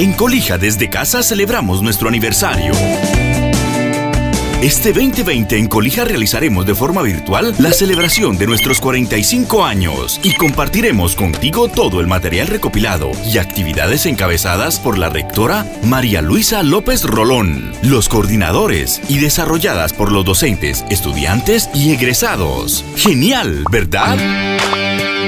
En Colija desde casa celebramos nuestro aniversario. Este 2020 en Colija realizaremos de forma virtual la celebración de nuestros 45 años y compartiremos contigo todo el material recopilado y actividades encabezadas por la rectora María Luisa López Rolón, los coordinadores y desarrolladas por los docentes, estudiantes y egresados. Genial, ¿verdad?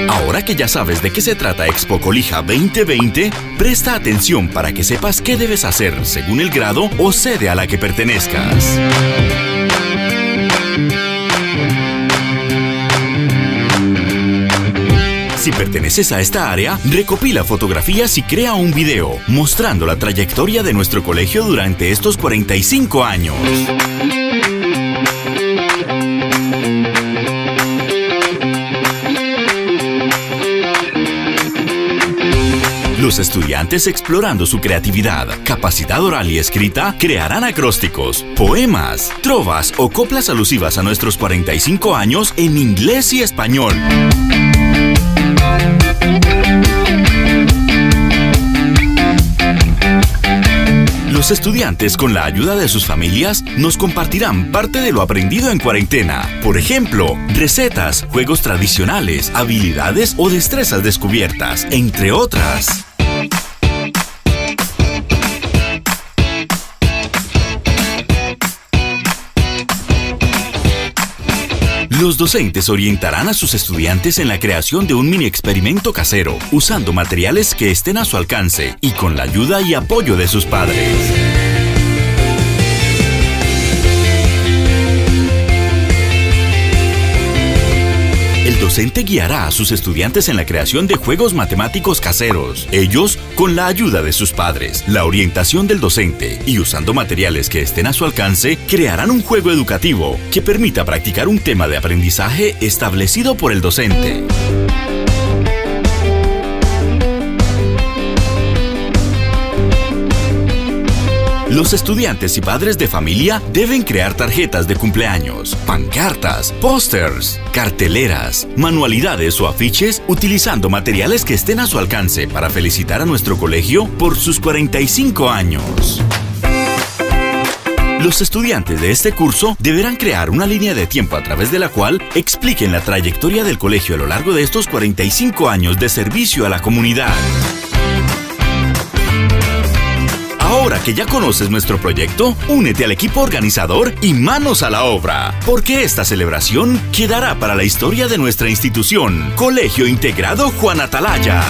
Ahora que ya sabes de qué se trata Expo Colija 2020, presta atención para que sepas qué debes hacer según el grado o sede a la que pertenezcas. Si perteneces a esta área, recopila fotografías y crea un video mostrando la trayectoria de nuestro colegio durante estos 45 años. Los estudiantes explorando su creatividad, capacidad oral y escrita crearán acrósticos, poemas, trovas o coplas alusivas a nuestros 45 años en inglés y español. Los estudiantes, con la ayuda de sus familias, nos compartirán parte de lo aprendido en cuarentena. Por ejemplo, recetas, juegos tradicionales, habilidades o destrezas descubiertas, entre otras. Los docentes orientarán a sus estudiantes en la creación de un mini experimento casero, usando materiales que estén a su alcance y con la ayuda y apoyo de sus padres. Docente guiará a sus estudiantes en la creación de juegos matemáticos caseros, ellos con la ayuda de sus padres, la orientación del docente y usando materiales que estén a su alcance, crearán un juego educativo que permita practicar un tema de aprendizaje establecido por el docente. Los estudiantes y padres de familia deben crear tarjetas de cumpleaños, pancartas, pósters, carteleras, manualidades o afiches utilizando materiales que estén a su alcance para felicitar a nuestro colegio por sus 45 años. Los estudiantes de este curso deberán crear una línea de tiempo a través de la cual expliquen la trayectoria del colegio a lo largo de estos 45 años de servicio a la comunidad. Ahora que ya conoces nuestro proyecto, únete al equipo organizador y manos a la obra, porque esta celebración quedará para la historia de nuestra institución, Colegio Integrado Juan Atalaya.